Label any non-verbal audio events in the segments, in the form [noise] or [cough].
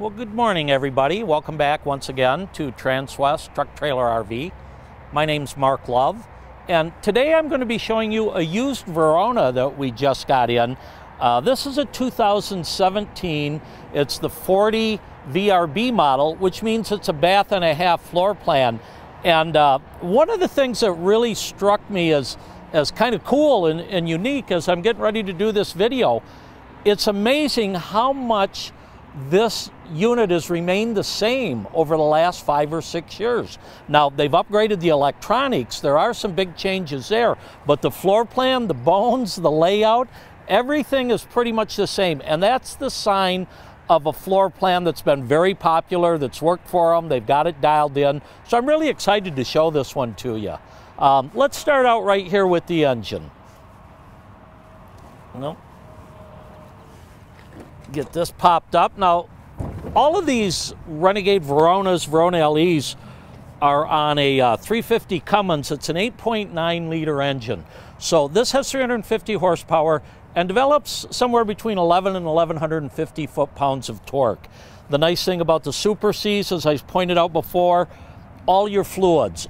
Well, good morning, everybody. Welcome back once again to Transwest Truck Trailer RV. My name's Mark Love, and today I'm going to be showing you a used Verona that we just got in. Uh, this is a 2017. It's the 40 VRB model, which means it's a bath and a half floor plan. And uh, one of the things that really struck me as, as kind of cool and, and unique as I'm getting ready to do this video, it's amazing how much this unit has remained the same over the last five or six years. Now, they've upgraded the electronics. There are some big changes there, but the floor plan, the bones, the layout, everything is pretty much the same. And that's the sign of a floor plan that's been very popular, that's worked for them. They've got it dialed in. So I'm really excited to show this one to you. Um, let's start out right here with the engine. Nope get this popped up. Now, all of these Renegade Veronas, Verona LEs are on a uh, 350 Cummins. It's an 8.9 liter engine. So this has 350 horsepower and develops somewhere between 11 and 1150 foot-pounds of torque. The nice thing about the Super Cs, as I pointed out before, all your fluids,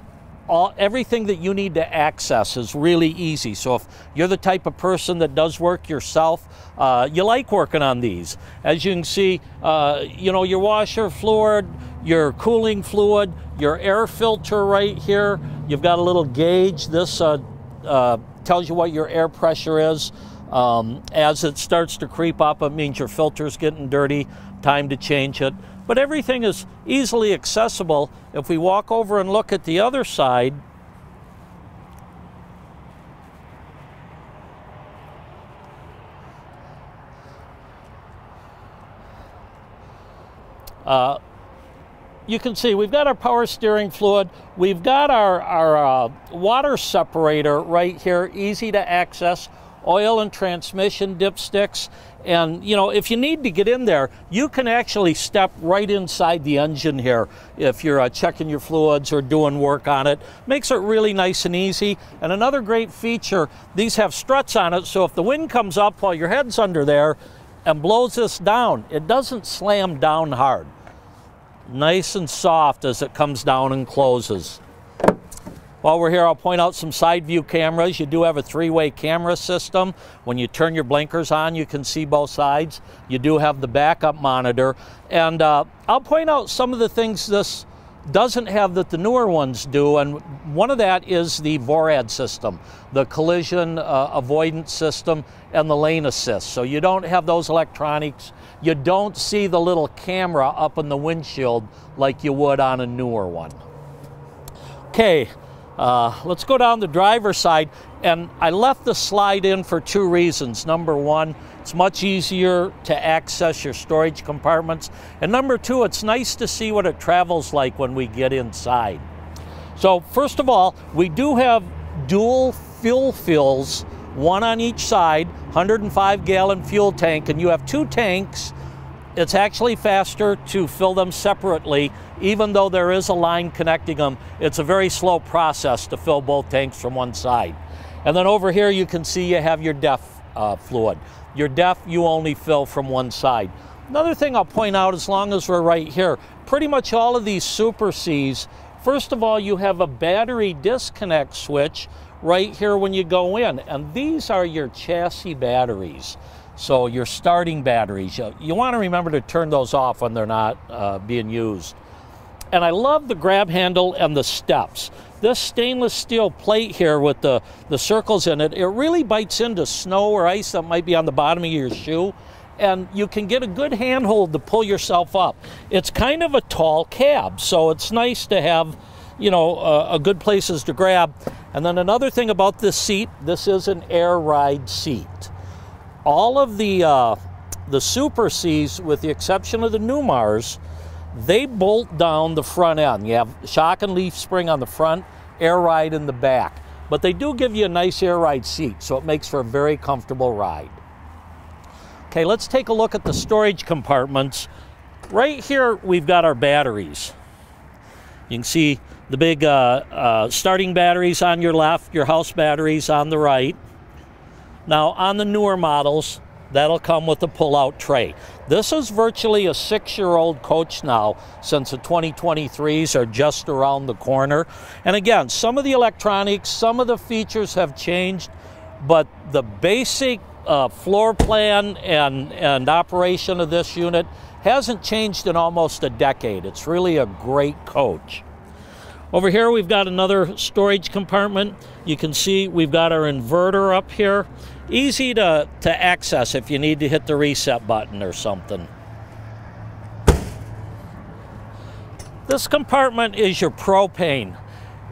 all, everything that you need to access is really easy. So if you're the type of person that does work yourself, uh, you like working on these. As you can see, uh, you know, your washer fluid, your cooling fluid, your air filter right here. You've got a little gauge. This uh, uh tells you what your air pressure is. Um, as it starts to creep up, it means your filter's getting dirty, time to change it but everything is easily accessible. If we walk over and look at the other side, uh, you can see we've got our power steering fluid, we've got our, our uh, water separator right here, easy to access, oil and transmission dipsticks, and you know, if you need to get in there, you can actually step right inside the engine here if you're uh, checking your fluids or doing work on it. Makes it really nice and easy. And another great feature, these have struts on it, so if the wind comes up while your head's under there and blows this down, it doesn't slam down hard. Nice and soft as it comes down and closes. While we're here, I'll point out some side view cameras. You do have a three-way camera system. When you turn your blinkers on, you can see both sides. You do have the backup monitor. And uh, I'll point out some of the things this doesn't have that the newer ones do, and one of that is the VORAD system, the collision uh, avoidance system, and the lane assist. So you don't have those electronics. You don't see the little camera up in the windshield like you would on a newer one. Okay, uh, let's go down the driver's side. And I left the slide in for two reasons. Number one, it's much easier to access your storage compartments. And number two, it's nice to see what it travels like when we get inside. So first of all, we do have dual fuel fills, one on each side, 105 gallon fuel tank, and you have two tanks it's actually faster to fill them separately, even though there is a line connecting them. It's a very slow process to fill both tanks from one side. And then over here you can see you have your DEF uh, fluid. Your DEF you only fill from one side. Another thing I'll point out as long as we're right here, pretty much all of these Super Cs, first of all you have a battery disconnect switch right here when you go in. And these are your chassis batteries. So your starting batteries, you, you want to remember to turn those off when they're not uh, being used. And I love the grab handle and the steps. This stainless steel plate here with the, the circles in it, it really bites into snow or ice that might be on the bottom of your shoe and you can get a good handhold to pull yourself up. It's kind of a tall cab, so it's nice to have, you know, uh, a good places to grab. And then another thing about this seat, this is an air ride seat all of the uh, the Super Cs, with the exception of the Newmars, they bolt down the front end. You have shock and leaf spring on the front, air ride in the back. But they do give you a nice air ride seat, so it makes for a very comfortable ride. Okay, let's take a look at the storage compartments. Right here, we've got our batteries. You can see the big uh, uh, starting batteries on your left, your house batteries on the right. Now, on the newer models, That'll come with a pull-out tray. This is virtually a six-year-old coach now since the 2023s are just around the corner. And again, some of the electronics, some of the features have changed, but the basic uh, floor plan and, and operation of this unit hasn't changed in almost a decade. It's really a great coach. Over here we've got another storage compartment. You can see we've got our inverter up here. Easy to, to access if you need to hit the reset button or something. This compartment is your propane.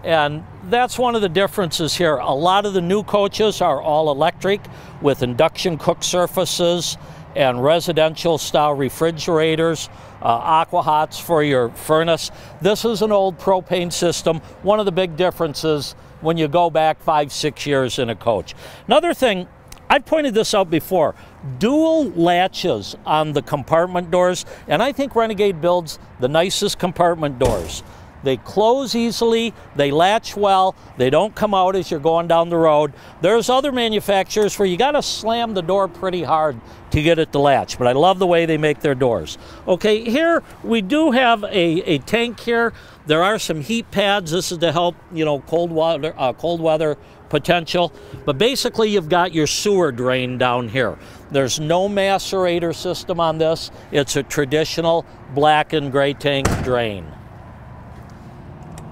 And that's one of the differences here. A lot of the new coaches are all electric with induction cook surfaces and residential style refrigerators, uh, aquahots for your furnace. This is an old propane system. One of the big differences when you go back five, six years in a coach. Another thing, I've pointed this out before, dual latches on the compartment doors, and I think Renegade builds the nicest compartment doors. They close easily, they latch well, they don't come out as you're going down the road. There's other manufacturers where you got to slam the door pretty hard to get it to latch, but I love the way they make their doors. Okay, here we do have a, a tank here. There are some heat pads. This is to help, you know, cold water, uh, cold weather potential. But basically, you've got your sewer drain down here. There's no macerator system on this. It's a traditional black and gray tank drain.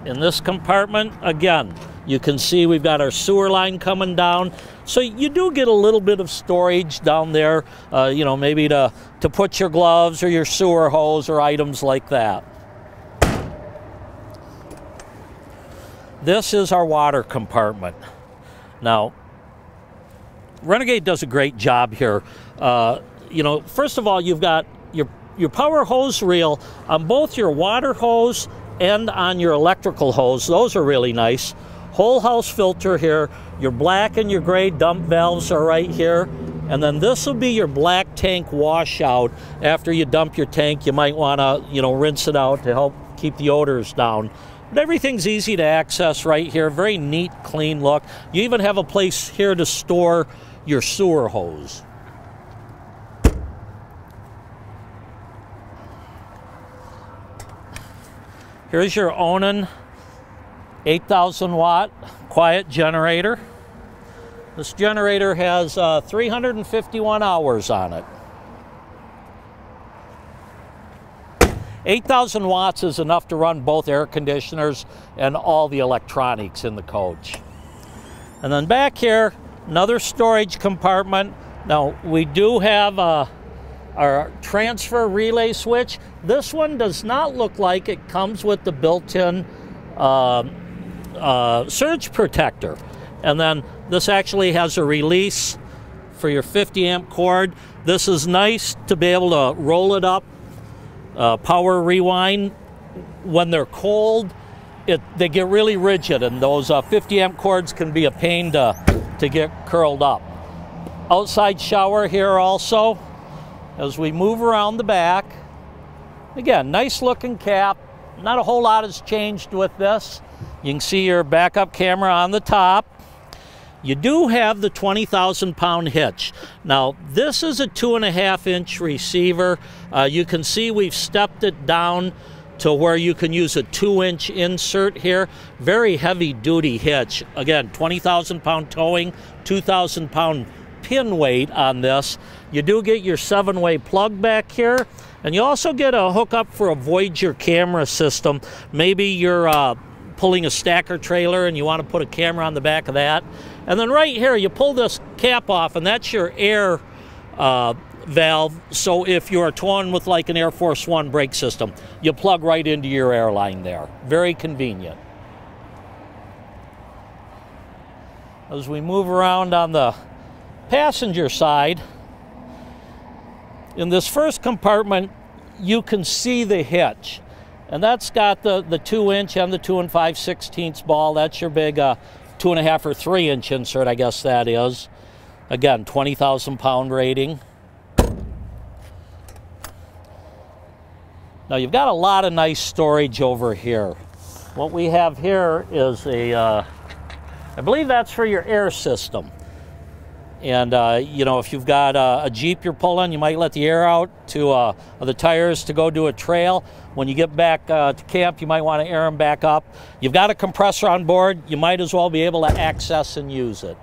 In this compartment, again, you can see we've got our sewer line coming down. So you do get a little bit of storage down there, uh, you know, maybe to, to put your gloves or your sewer hose or items like that. This is our water compartment. Now, Renegade does a great job here. Uh, you know, first of all, you've got your your power hose reel on both your water hose and on your electrical hose. Those are really nice. Whole house filter here. Your black and your gray dump valves are right here. And then this will be your black tank washout. After you dump your tank, you might want to, you know, rinse it out to help keep the odors down. But everything's easy to access right here. Very neat, clean look. You even have a place here to store your sewer hose. Here's your Onan 8,000 watt quiet generator. This generator has uh, 351 hours on it. 8,000 watts is enough to run both air conditioners and all the electronics in the coach. And then back here, another storage compartment. Now, we do have a our transfer relay switch. This one does not look like it comes with the built-in uh, uh, surge protector. And then this actually has a release for your 50 amp cord. This is nice to be able to roll it up, uh, power rewind. When they're cold, it, they get really rigid and those uh, 50 amp cords can be a pain to, to get curled up. Outside shower here also as we move around the back. Again, nice looking cap. Not a whole lot has changed with this. You can see your backup camera on the top. You do have the 20,000 pound hitch. Now, this is a two and a half inch receiver. Uh, you can see we've stepped it down to where you can use a two inch insert here. Very heavy duty hitch. Again, 20,000 pound towing, 2,000 pound pin weight on this. You do get your seven-way plug back here, and you also get a hookup for a Voyager camera system. Maybe you're uh, pulling a stacker trailer and you want to put a camera on the back of that. And then right here, you pull this cap off, and that's your air uh, valve. So if you're towing with like an Air Force One brake system, you plug right into your airline there. Very convenient. As we move around on the passenger side, in this first compartment, you can see the hitch. And that's got the, the two inch and the two and five sixteenths ball. That's your big uh, two and a half or three inch insert, I guess that is. Again, 20,000 pound rating. Now you've got a lot of nice storage over here. What we have here is a, uh, I believe that's for your air system. And uh, you know, if you've got a, a, Jeep you're pulling, you might let the air out to uh, the tires to go do a trail. When you get back uh, to camp, you might want to air them back up. You've got a compressor on board, you might as well be able to access and use it.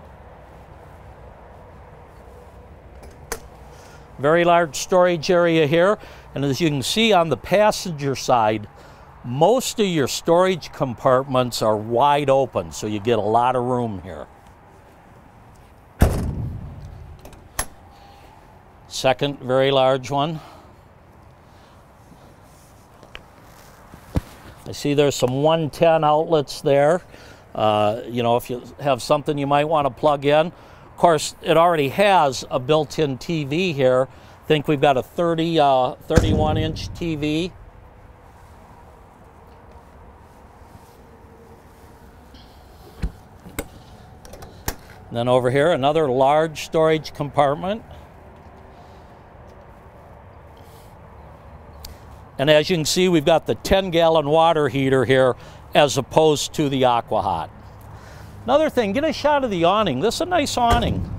Very large storage area here. And as you can see on the passenger side, most of your storage compartments are wide open, so you get a lot of room here. Second very large one. I see there's some 110 outlets there. Uh, you know, if you have something you might want to plug in. Of course, it already has a built-in TV here. I think we've got a 30, uh, 31 inch TV. then over here, another large storage compartment. And as you can see, we've got the 10 gallon water heater here as opposed to the Aqua Hot. Another thing, get a shot of the awning. This is a nice awning.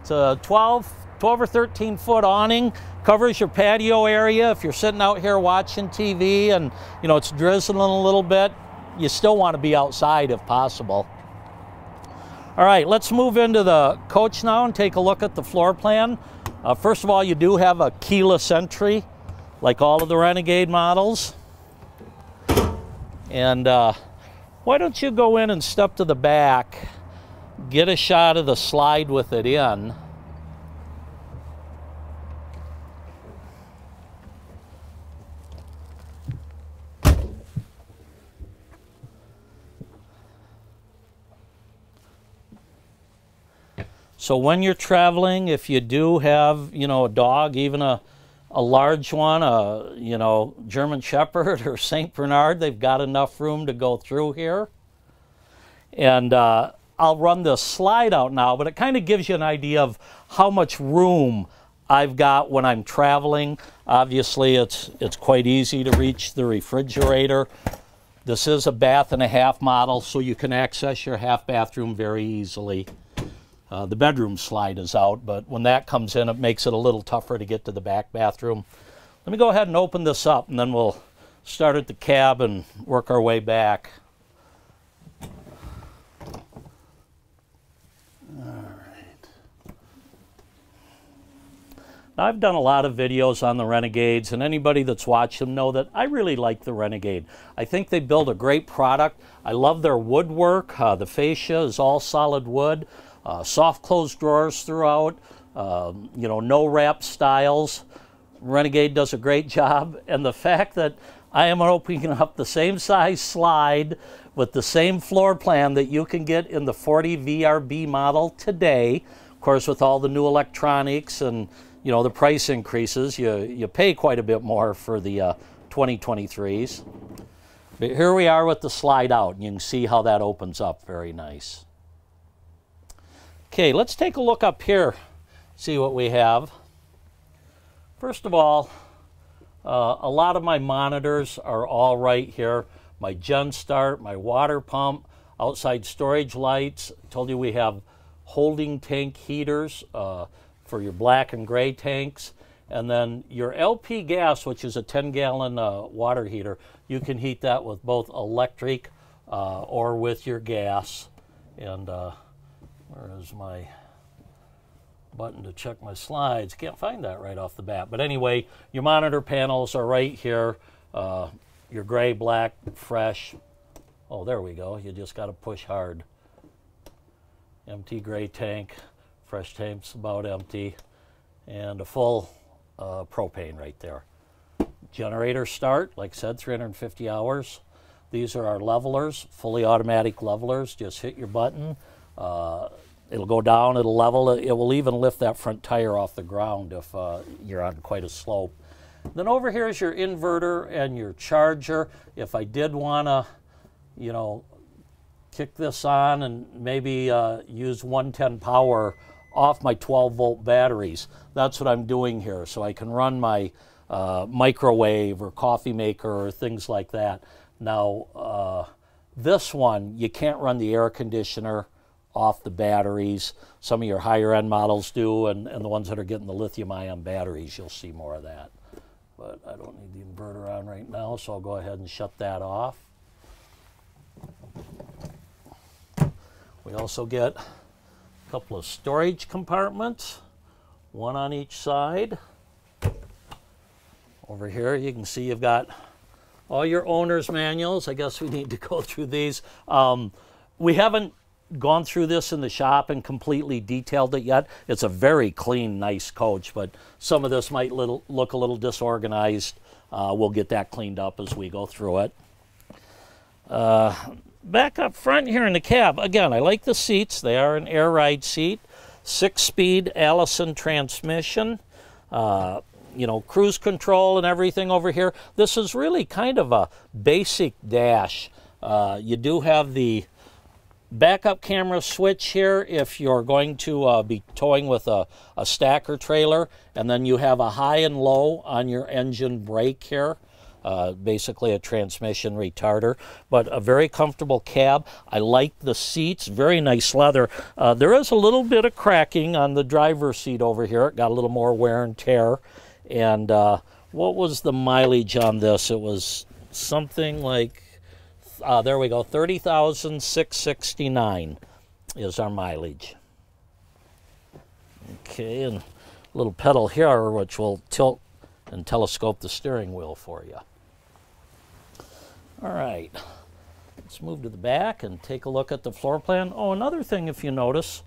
It's a 12, 12 or 13 foot awning, covers your patio area. If you're sitting out here watching TV and you know it's drizzling a little bit, you still want to be outside if possible. All right, let's move into the coach now and take a look at the floor plan. Uh, first of all, you do have a keyless entry like all of the Renegade models. And uh, why don't you go in and step to the back, get a shot of the slide with it in. So when you're traveling, if you do have, you know, a dog, even a a large one, a you know German Shepherd or Saint Bernard, they've got enough room to go through here. And uh, I'll run this slide out now, but it kind of gives you an idea of how much room I've got when I'm traveling. Obviously, it's it's quite easy to reach the refrigerator. This is a bath and a half model, so you can access your half bathroom very easily. Uh, the bedroom slide is out, but when that comes in, it makes it a little tougher to get to the back bathroom. Let me go ahead and open this up, and then we'll start at the cab and work our way back. I've done a lot of videos on the Renegades, and anybody that's watched them know that I really like the Renegade. I think they build a great product. I love their woodwork. Uh, the fascia is all solid wood uh, soft closed drawers throughout, um, you know, no wrap stiles. Renegade does a great job. And the fact that I am opening [laughs] up the same size slide with the same floor plan that you can get in the 40 VRB model today, of course, with all the new electronics and you know the price increases, you you pay quite a bit more for the uh, 2023s. But here we are with the slide out, and you can see how that opens up very nice. Okay, let's take a look up here, see what we have. First of all, uh, a lot of my monitors are all right here. My GenStart, my water pump, outside storage lights. I told you we have holding tank heaters uh, for your black and gray tanks. And then your LP gas, which is a 10 gallon uh, water heater, you can heat that with both electric uh, or with your gas. And uh, where is my button to check my slides? Can't find that right off the bat. But anyway, your monitor panels are right here. Uh, your gray, black, fresh. Oh, there we go. You just got to push hard. Empty gray tank. Fresh tank's about empty. And a full uh, propane right there. Generator start, like I said, 350 hours. These are our levelers, fully automatic levelers. Just hit your button. Uh, it'll go down, it'll level, it will even lift that front tire off the ground if uh, you're on quite a slope. Then over here is your inverter and your charger. If I did want to, you know, kick this on and maybe uh, use 110 power off my 12 volt batteries, that's what I'm doing here. So I can run my uh, microwave or coffee maker or things like that. Now, uh, this one, you can't run the air conditioner off the batteries. Some of your higher end models do, and, and the ones that are getting the lithium ion batteries, you'll see more of that. But I don't need the inverter on right now, so I'll go ahead and shut that off. We also get a couple of storage compartments, one on each side. Over here, you can see you've got all your owner's manuals. I guess we need to go [laughs] through these. Um, we haven't gone through this in the shop and completely detailed it yet. It's a very clean, nice coach, but some of this might little, look a little disorganized. Uh, we'll get that cleaned up as we go through it. Uh, back up front here in the cab, again, I like the seats. They are an air ride seat. Six-speed Allison transmission. Uh, you know, cruise control and everything over here. This is really kind of a basic dash. Uh, you do have the backup camera switch here if you're going to uh, be towing with a, a stacker trailer and then you have a high and low on your engine brake here uh, basically a transmission retarder but a very comfortable cab. I like the seats very nice leather. Uh, there is a little bit of cracking on the driver's seat over here. It got a little more wear and tear and uh, what was the mileage on this? It was something like uh, there we go, 30,669 is our mileage. Okay, and a little pedal here which will tilt and telescope the steering wheel for you. All right, let's move to the back and take a look at the floor plan. Oh, another thing if you notice,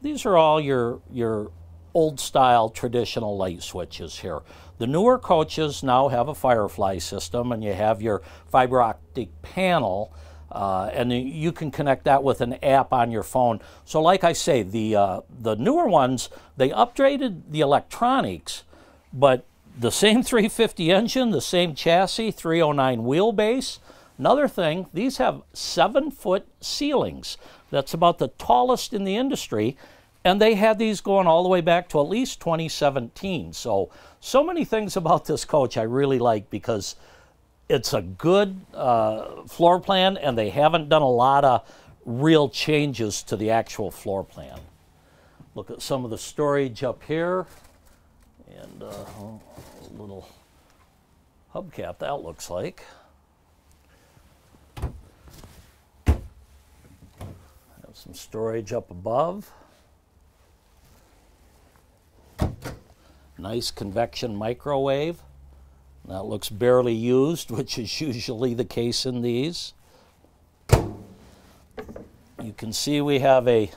these are all your, your old style traditional light switches here. The newer coaches now have a Firefly system and you have your fiber optic panel uh, and you can connect that with an app on your phone. So like I say, the, uh, the newer ones, they upgraded the electronics, but the same [laughs] 350 engine, the same chassis, 309 wheelbase. Another thing, these have seven foot ceilings. That's about the tallest in the industry. And they had these going all the way back to at least 2017. So, so many things about this coach I really like because it's a good uh, floor plan and they haven't done a lot of real changes to the actual floor plan. Look at some of the storage up here and uh, a little hubcap that looks like. Have some storage up above. Nice convection microwave. That looks barely used, [laughs] which is usually the case in these. You can see we have a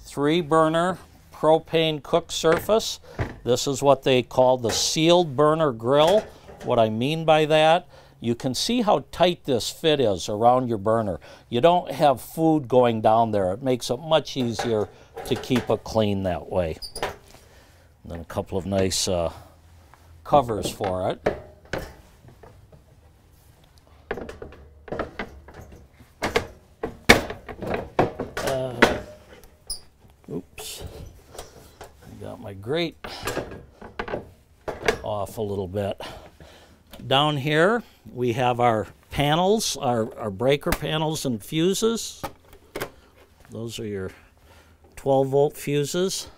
three burner propane cook surface. This is what they call the sealed burner grill. What I mean by that, you can see how tight this fit is around your burner. You don't have food going down there. It makes it much easier to keep it clean that way. And then a couple of nice uh, covers for it. Uh, oops. I got my grate off a little bit. Down here we have our panels, our, our breaker panels and fuses. Those are your 12 volt fuses.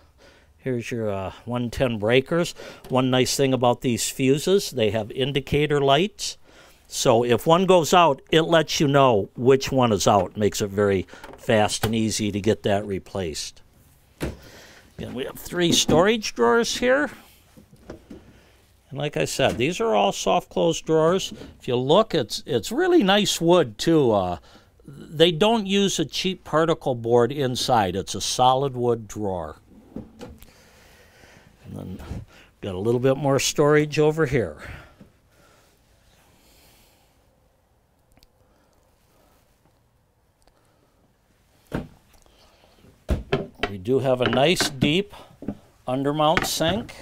Here's your uh, 110 breakers. One nice thing about these fuses, they have indicator lights. So if one goes out, it lets you know which one is out. Makes it very fast and easy to get that replaced. And we have three storage drawers here. And like I said, these are all soft close drawers. If you look, it's it's really nice wood too. Uh, they don't use a cheap particle board inside. It's a solid wood drawer. And then got a little bit more storage over here. We do have a nice deep undermount sink.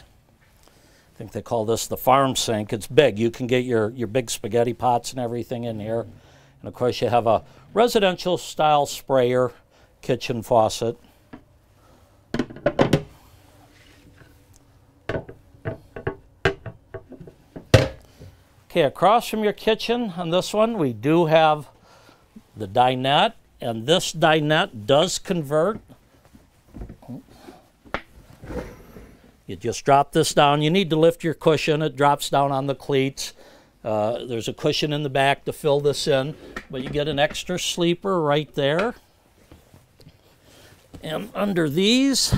I think they call this the farm sink. It's big. You can get your, your big spaghetti pots and everything in here. And of course you have a residential style sprayer kitchen faucet. Okay, across from your kitchen on this one, we do have the dinette And this dinette does convert. You just drop this down. You need to lift your cushion. It drops down on the cleats. Uh, there's a cushion in the back to fill this in, but you get an extra sleeper right there. And under these,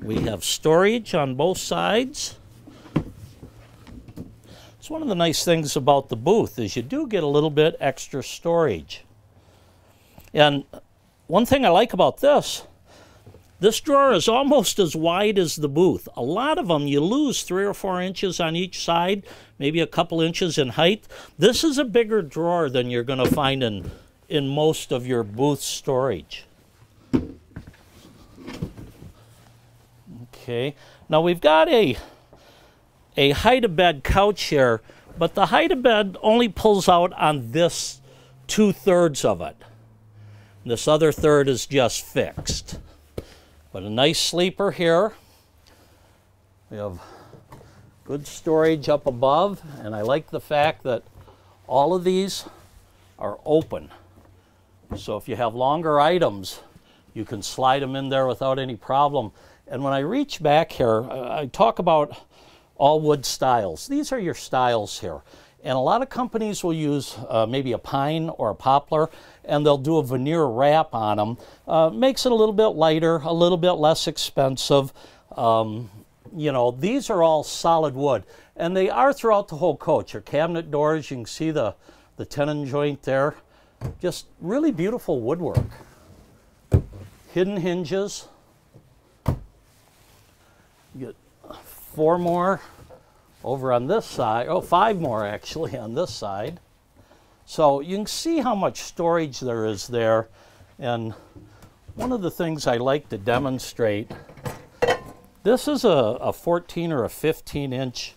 we have storage on both sides. One of the nice things about the booth is you do get a little bit extra storage. And one thing I like about this, this drawer is almost as wide as the booth. A lot of them you lose three or four inches on each side, maybe a couple inches in height. This is a bigger drawer than you're going to find in, in most of your booth storage. Okay, now we've got a, a hide-a-bed couch here, but the hide-a-bed only pulls out on this two-thirds of it. This other third is just fixed. But a nice sleeper here. We have good storage up above, and I like the fact that all of these are open. So if you have longer items, you can slide them in there without any problem. And when I reach back here, I talk about all wood stiles. These are your stiles here. And a lot of companies will use uh, maybe a pine or a poplar, and they'll do a veneer wrap on them. Uh, makes it a little bit lighter, a little bit less expensive. Um, you know, these are all solid wood, and they are throughout the whole coach. Your cabinet doors, you can see the, the tenon joint there. Just really beautiful woodwork. Hidden hinges. You get four more over on this side. Oh, five more actually on this side. So you can see how much storage there is there. And one of the things I like to demonstrate, this is a, a 14 or a 15 inch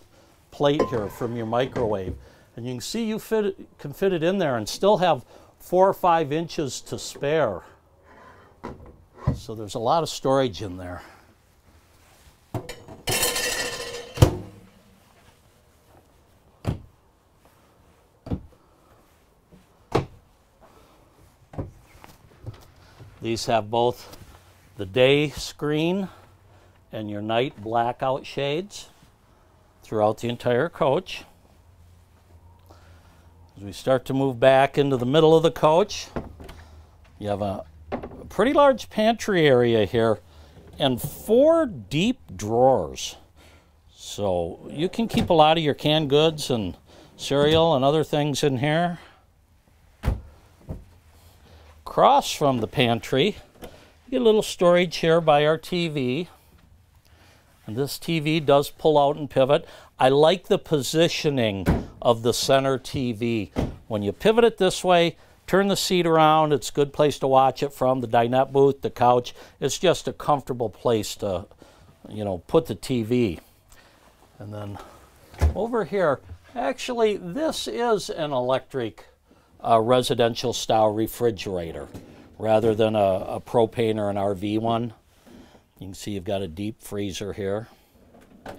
plate here from your microwave. And you can see you fit, can fit it in there and still have four or five inches to spare. So there's a lot of storage in there. These have both the day screen and your night blackout shades throughout the entire coach. As we start to move back into the middle of the coach, you have a, pretty large pantry area here and four deep drawers. So you can keep a lot of your canned goods and cereal and other things in here across from the pantry, get a little storage here by our TV. And this TV does pull out and pivot. I like the positioning of the center TV. When you pivot it this way, turn the seat around, it's a good place to watch it from, the dinette booth, the couch. It's just a comfortable place to, you know, put the TV. And then over here, actually, this is an electric a residential style refrigerator rather than a, a propane or an RV one. You can see you've got a deep freezer here. There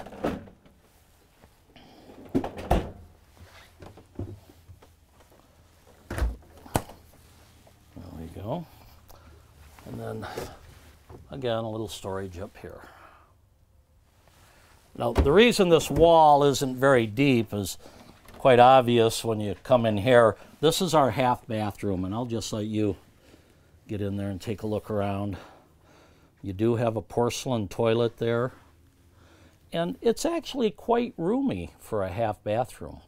we go. And then again, a little storage up here. Now, the reason this wall isn't very deep is quite obvious when you come in here. This is our half bathroom, and I'll just let you get in there and take a look around. You do have a porcelain toilet there, and it's actually quite roomy for a half bathroom.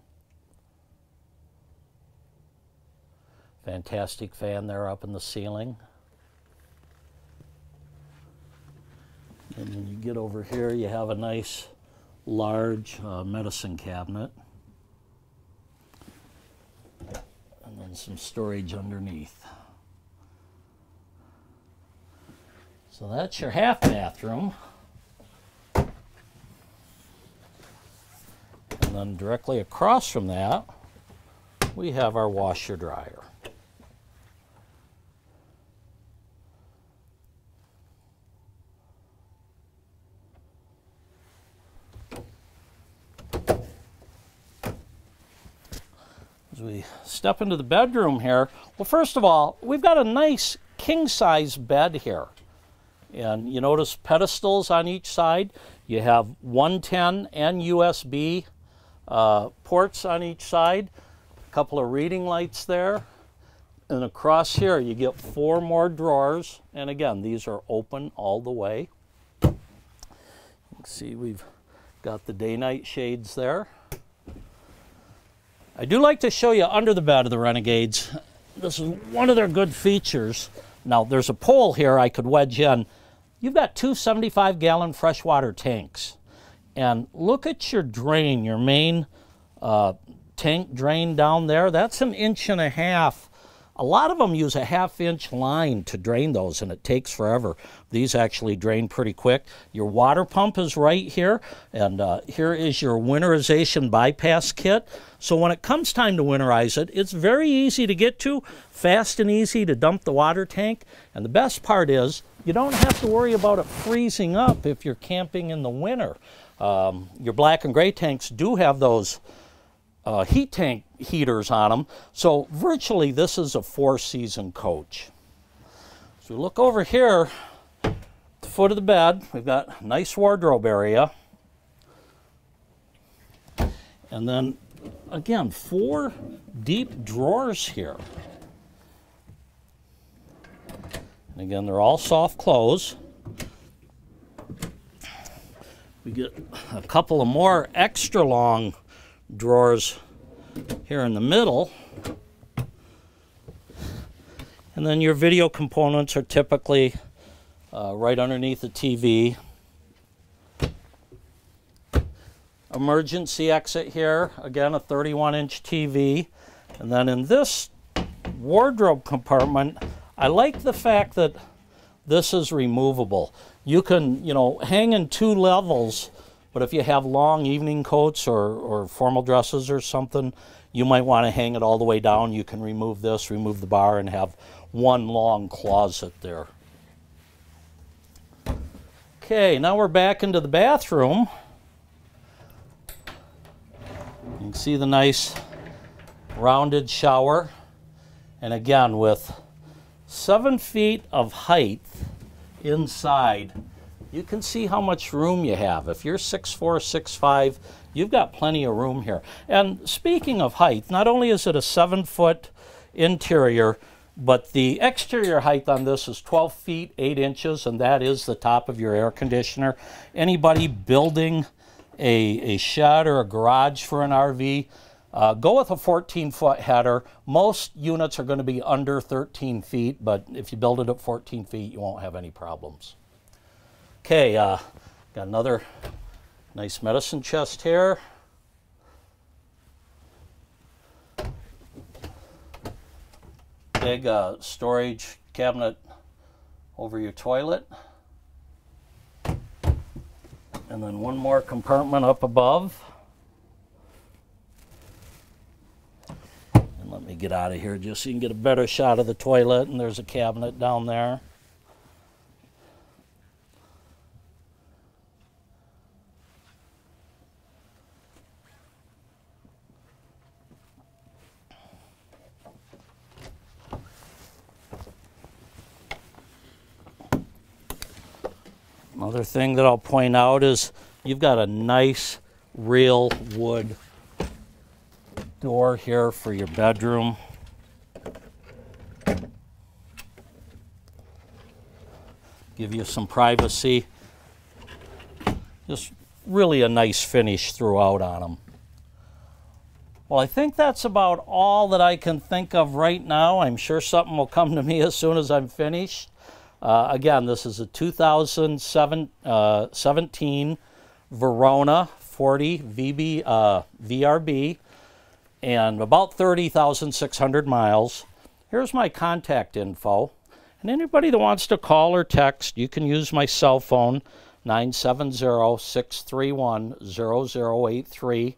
Fantastic fan there up in the ceiling. And when you get over here, you have a nice large uh, medicine cabinet. Some storage underneath. So that's your half bathroom. And then directly across from that, we have our washer dryer. As we step into the bedroom here, well, first of all, we've got a nice king size bed here. And you notice pedestals on each side. You have 110 and USB uh, ports on each side, a couple of reading lights there. And across here, you get four more drawers. And again, these are open all the way. You can see we've got the day-night shades there. I do like to show you under the bed of the Renegades. This is one of their good features. Now, there's a pole here I could wedge in. You've got two 75 gallon freshwater tanks. And look at your drain, your main uh, tank drain down there. That's an inch and a half a lot of them use a half inch line to drain those and it takes forever. These actually drain pretty quick. Your water pump is right here and uh, here is your winterization bypass kit. So when it comes time to winterize it, it's very easy to get to, fast and easy to dump the water tank. And the best part is you don't have to worry about it freezing up if you're camping in the winter. Um, your black and gray tanks do have those uh, heat tank heaters on them. So virtually this is a four season coach. So we look over here, the foot of the bed, we've got nice wardrobe area. And then again, four deep drawers here. And again, they're all soft close. We get a couple of more extra long drawers here in the middle. And then your video components are typically uh, right underneath the TV. Emergency exit here, again a 31 inch TV. And then in this wardrobe compartment, I like the fact that this is removable. You can, you know, hang in two levels but if you have long evening coats or, or formal dresses or something, you might want to hang it all the way down. You can remove this, remove the bar, and have one long closet there. Okay, now we're back into the bathroom. You can see the nice rounded shower. And again, with seven feet of height inside, you can see how much room you have. If you're 6'4", 6'5", you've got plenty of room here. And speaking of height, not only is it a 7-foot interior, but the exterior height on this is 12 feet 8 inches, and that is the top of your air conditioner. Anybody building a, a shed or a garage for an RV, uh, go with a 14 foot header. Most units are going to be under 13 feet, but if you build it at 14 feet, you won't have any problems. Okay, uh, got another nice medicine chest here. Big uh, storage cabinet over your toilet. And then one more compartment up above. And let me get out of here just so you can get a better shot of the toilet. And there's a cabinet down there. Another thing that I'll point out is you've got a nice real wood door here for your bedroom. Give you some privacy. Just really a nice finish throughout on them. Well, I think that's about all that I can think of right now. I'm sure something will come to me as soon as I'm finished. Uh, again, this is a 2017 uh, Verona 40 VB, uh, VRB and about 30,600 miles. Here's my contact info. And anybody that wants to call or text, you can use my cell phone, 970-631-0083.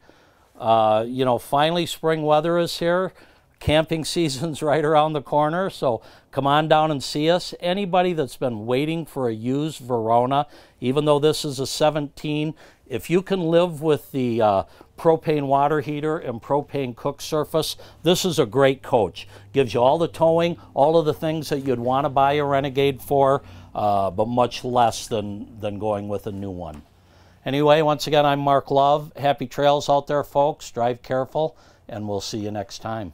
Uh, you know, finally spring weather is here. Camping [laughs] season's right around the corner, so come on down and see us. Anybody that's been waiting for a used Verona, even though this is a 17, if you can live with the uh, propane water heater and propane cook surface, this is a great coach. Gives you all the towing, all of the things that you'd want to buy a Renegade for, uh, but much less than, than going with a new one. Anyway, once again, I'm Mark Love. Happy trails out there, folks. Drive careful, and we'll see you next time.